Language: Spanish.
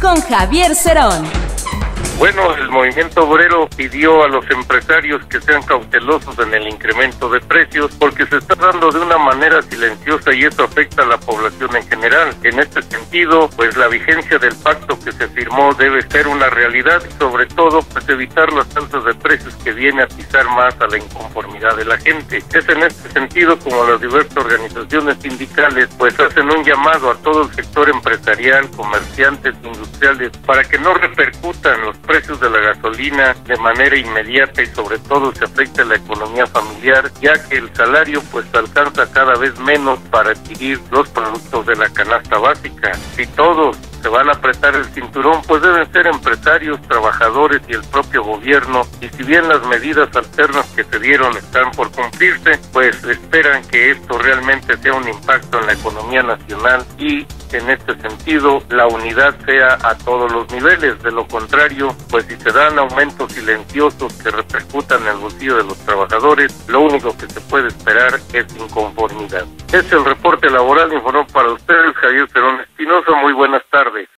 Con Javier Cerón. Bueno, el movimiento obrero pidió a los empresarios que sean cautelosos en el incremento de precios porque se está dando de una manera silenciosa y eso afecta a la población en general. En este sentido, pues la vigencia del pacto que se firmó debe ser una realidad y sobre todo pues evitar las alzas de precios que viene a pisar más a la inconformidad de la gente. Es en este sentido como las diversas organizaciones sindicales pues hacen un llamado a todo el sector empresarial, comerciantes, industriales para que no repercutan los precios de la gasolina de manera inmediata y sobre todo se afecta la economía familiar, ya que el salario pues alcanza cada vez menos para adquirir los productos de la canasta básica. Si todos se van a apretar el cinturón, pues deben ser empresarios, trabajadores y el propio gobierno. Y si bien las medidas alternas que se dieron están por cumplirse, pues esperan que esto realmente sea un impacto en la economía nacional y en este sentido la unidad sea a todos los niveles. De lo contrario, pues si se dan aumentos silenciosos que repercutan en el bolsillo de los trabajadores, lo único que se puede esperar es inconformidad. Es el reporte laboral informó para ustedes Javier Perón Espinosa. Muy buenas tardes.